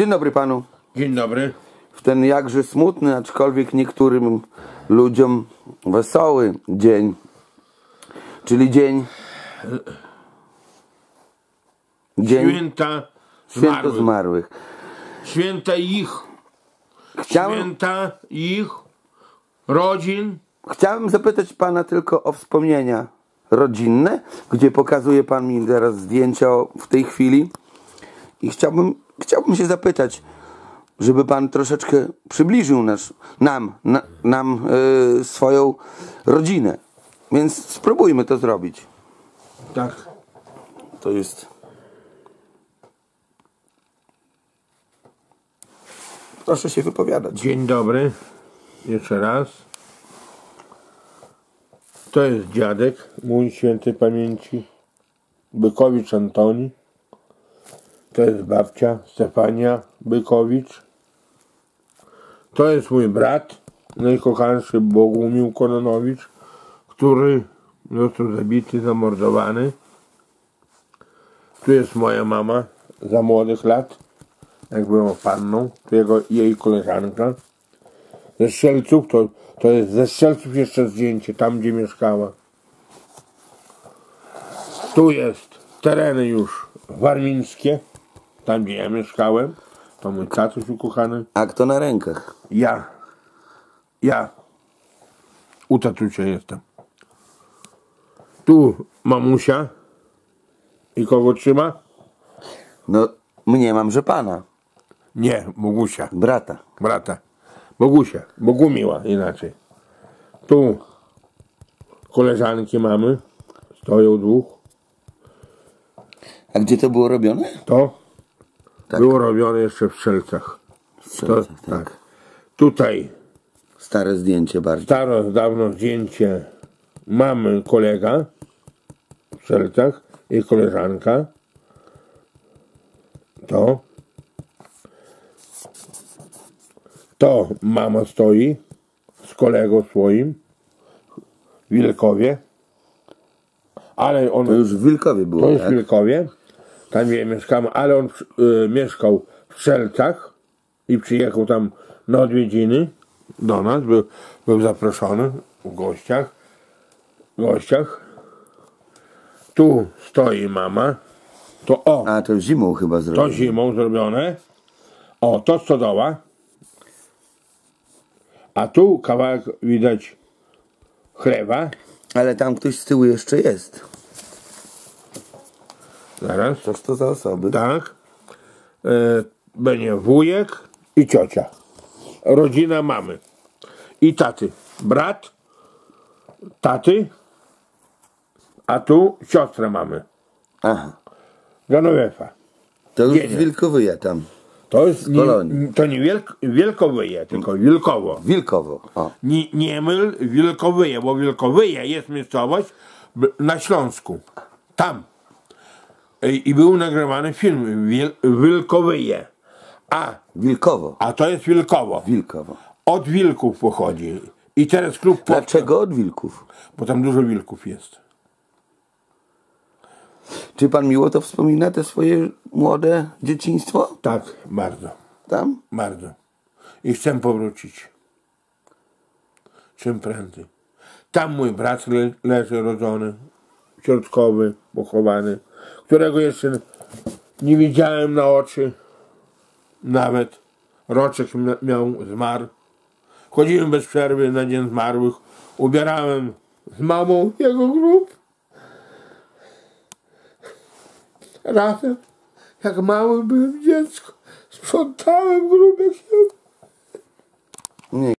Dzień dobry panu. Dzień dobry. W ten jakże smutny, aczkolwiek niektórym ludziom wesoły dzień, czyli dzień. Dzień Święta zmarłych. zmarłych. Święta ich. Chciałem, Święta ich rodzin. chciałem zapytać pana tylko o wspomnienia rodzinne, gdzie pokazuje pan mi teraz zdjęcia w tej chwili. I chciałbym, chciałbym się zapytać, żeby pan troszeczkę przybliżył nas, nam, na, nam e, swoją rodzinę. Więc spróbujmy to zrobić. Tak. To jest. Proszę się wypowiadać. Dzień dobry. Jeszcze raz. To jest dziadek mój świętej pamięci. Bykowicz Antoni. To jest babcia Stefania Bykowicz. To jest mój brat, najkochańszy Bogumił Kononowicz, który został zabity, zamordowany. Tu jest moja mama za młodych lat, jak była panną, tu jego, jej koleżanka. Ze Strzelców, to, to jest ze Strzelców jeszcze zdjęcie, tam gdzie mieszkała. Tu jest tereny już warmińskie, tam gdzie ja mieszkałem. To mój tatuś ukochany. A kto na rękach? Ja. Ja. U tatusia jestem. Tu mamusia. I kogo trzyma? No, mnie mam, że pana, Nie, Bogusia. brata. Brata. Bogusia. Bogumiła inaczej. Tu koleżanki mamy. Stoją dwóch. A gdzie to było robione? To Tak. było robione jeszcze w Strzelcach. W To, Strzelcach, tak. Tutaj Stare zdjęcie bardziej. staro, dawno zdjęcie mamy kolega w Strzelcach i koleżanka. To. To mama stoi z kolegą swoim w Wilkowie. Ale on To już w Wilkowie było, to jest w tak? Wilkowie. Tam gdzie mieszkamy, ale on y, mieszkał w Strzelcach i przyjechał tam na odwiedziny do nas. Był, był zaproszony w gościach. gościach. Tu stoi mama. To o, A, to zimą chyba to zrobione. zimą zrobione. O, to stodoła. A tu kawałek widać chleba. Ale tam ktoś z tyłu jeszcze jest. Zaraz. Coż to za osoby? Tak. E, będzie wujek i ciocia. Rodzina mamy. I taty. Brat, taty, a tu siostrę mamy. Aha. Genovefa. To już z Wilkowyja tam. To jest nie, to nie wielk, Wielkowyje, tylko Wilkowo. Wilkowo. O. Nie, nie myl Wilkowyje, bo Wilkowyje jest miejscowość na Śląsku. Tam. I, był nagrywany film Wiel, Wilkowyje. A, Wilkowo. a to jest Wilkowo. Wilkowo. Od wilków pochodzi. I teraz klub powstał, Dlaczego od wilków? bo tam dużo wilków jest. Czy pan miło to wspomina, te swoje młode dzieciństwo? Tak, bardzo, Tam? bardzo. I chcę powrócić. Czym prędzej. Tam mój brat le, leży rodzony, środkowy, pochowany, którego jeszcze nie widziałem na oczy. Nawet roczek mia- miał, zmarł. Chodziłem bez przerwy na dzień zmarłych. Ubierałem z mamą jego grób. Razem, jak mały byłem dziecko, sprzątałem grób jak się.